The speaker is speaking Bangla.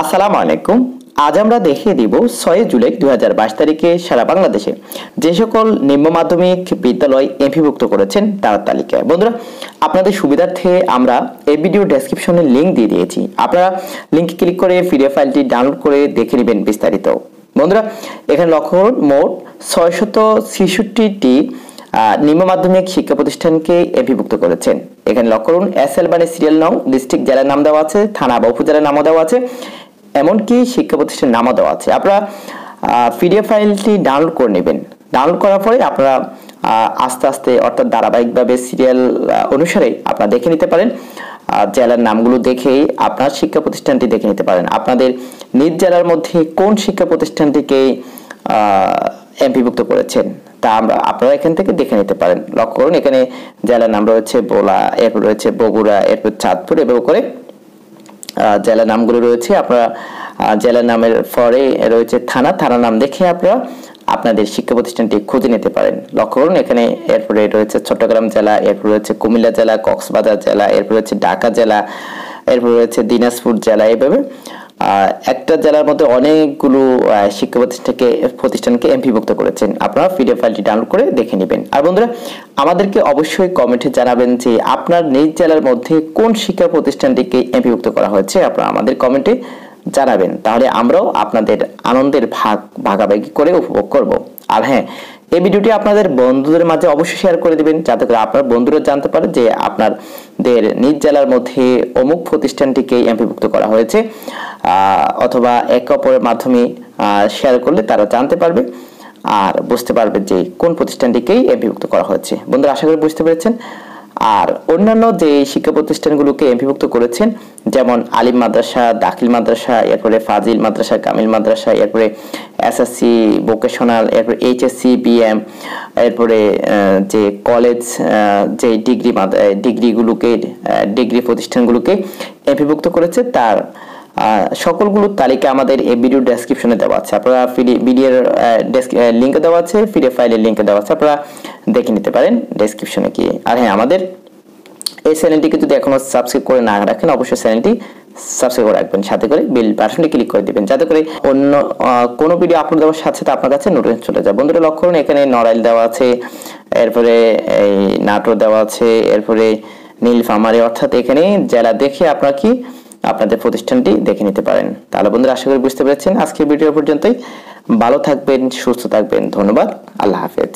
আসসালামু আলাইকুম। আজ আমরা দেখিয়ে দিব ছয় জুলাই দুই হাজার বাইশ তারিখে সারা বাংলাদেশে যে সকল নিম্ন মাধ্যমিক বিদ্যালয় এমপিভুক্ত করেছেন তার তালিকায়। বন্ধুরা, আপনাদের সুবিধার্থে আমরা এই ভিডিও ডেসক্রিপশনে লিঙ্ক দিয়ে দিয়েছি। আপনারা লিঙ্কে ক্লিক করে পিডিএফ ফাইলটি ডাউনলোড করে দেখে নেবেন বিস্তারিত। বন্ধুরা, এখানে লক্ষ্য করুন, মোট ছয়শত ছেষট্টিটি নিম্ন মাধ্যমিক শিক্ষা প্রতিষ্ঠানকে এমপিভুক্ত করেছেন। এখানে লক্ষ্য করুন এস এল মানে সিরিয়াল নং ডিস্ট্রিক্ট জেলার নাম দেওয়া আছে, থানা বা উপজেলার নামও দেওয়া আছে। এমনকি শিক্ষা প্রতিষ্ঠানের নামও দেওয়া আছে। আপনারা পিডিএফ ফাইলটি ডাউনলোড করে নেবেন। ডাউনলোড করার পরে আপনারা আস্তে আস্তে, অর্থাৎ ধারাবাহিকভাবে সিরিয়াল অনুসারে আপনারা দেখে নিতে পারেন। জেলার নামগুলো দেখেই আপনার শিক্ষা প্রতিষ্ঠানটি দেখে নিতে পারেন। আপনাদের নিজ জেলার মধ্যে কোন শিক্ষা প্রতিষ্ঠানটিকে এমপিভুক্ত করেছেন, তা আমরা, আপনারা এখান থেকে দেখে নিতে পারেন। লক্ষ্য করুন, এখানে জেলার নাম রয়েছে বোলা, এরপর রয়েছে বগুড়া, এরপর চাঁদপুর, এভাবে করে জেলার নামগুলো রয়েছে। আপনারা জেলা নামের পরে রয়েছে থানা। থানা নাম দেখে আপনারা আপনাদের শিক্ষা প্রতিষ্ঠানটি খুঁজে নিতে পারেন। লক্ষ্য করুন, এখানে এরপরে রয়েছে চট্টগ্রাম জেলা, এরপর রয়েছে কুমিল্লা জেলা, কক্সবাজার জেলা, এরপর রয়েছে ঢাকা জেলা, এরপর রয়েছে দিনাজপুর জেলা। এইভাবে একটা জেলার মধ্যে অনেকগুলো শিক্ষা প্রতিষ্ঠানকে প্রতিষ্ঠানকে এমপিভুক্ত করেছেন। আপনারা পিডিএফ ফাইলটি ডাউনলোড করে দেখে নেবেন। আর বন্ধুরা, আমাদেরকে অবশ্যই কমেন্টে জানাবেন যে আপনার নিজ জেলার মধ্যে কোন শিক্ষা প্রতিষ্ঠানটিকে এমপিভুক্ত করা হয়েছে, আপনারা আমাদের কমেন্টে জানাবেন। তাহলে আমরাও আপনাদের আনন্দের ভাগ, ভাগাভাগি করে উপভোগ করব। আর হ্যাঁ এই ভিডিওটি আপনাদের বন্ধুদের মাঝে অবশ্যই শেয়ার করে দিবেন, যাতে করে আপনার বন্ধুরা জানতে পারে যে আপনাদের নিজ জেলার মধ্যে অমুক প্রতিষ্ঠানটিকে এমপিভুক্ত করা হয়েছে অথবা একে অপরের মাধ্যমে শেয়ার করলে তারা জানতে পারবে আর বুঝতে পারবে যে কোন প্রতিষ্ঠানটিকেই এমপিভুক্ত করা হয়েছে। বন্ধুরা, আশা করি বুঝতে পেরেছেন। আর অন্যান্য যে শিক্ষা প্রতিষ্ঠানগুলোকে এমপিভুক্ত করেছেন, যেমন আলিম মাদ্রাসা, দাখিল মাদ্রাসা, এরপরে ফাজিল মাদ্রাসা, কামিল মাদ্রাসা, এরপরে এসএসসি ভোকেশনাল, এরপরে এইচএসসি, বিএম, এরপরে যে কলেজ যে ডিগ্রি ডিগ্রিগুলোকে ডিগ্রি প্রতিষ্ঠানগুলোকে এমপিভুক্ত করেছে, তার সকলগুলোর তালিকা আমাদের এই ভিডিও ডেসক্রিপশনে দেওয়া আছে। আপনারা ভিডিওর লিঙ্ক দেওয়া আছে পিডিএফ ফাইলের লিঙ্ক দেওয়া আছে, আপনারা দেখে নিতে পারেন ডেসক্রিপশনে গিয়ে। আর হ্যাঁ আমাদের এই চ্যানেলটিকে যদি এখনও সাবস্ক্রাইব করে না রাখেন, অবশ্যই চ্যানেলটি সাবস্ক্রাইব করে রাখবেন। সাথে করে বেল বাটনটি ক্লিক করে দিবেন। যাতে করে অন্য কোনো ভিডিও আপলোড দেওয়ার সাথে সাথে আপনার কাছে নোটিফিকেশন চলে যায়। বন্ধুরা, লক্ষ্য করুন, এখানে নড়াইল দেওয়া আছে, এরপরে এই নাটোর দেওয়া আছে, এরপরে নীল নীলফামারি, অর্থাৎ এখানে জেলা দেখে আপনার কি আপনাদের প্রতিষ্ঠানটি দেখে নিতে পারেন। তাহলে বন্ধুরা, আশা করি বুঝতে পেরেছেন। আজকের ভিডিও পর্যন্তই। ভালো থাকবেন, সুস্থ থাকবেন। ধন্যবাদ। আল্লাহ হাফেজ।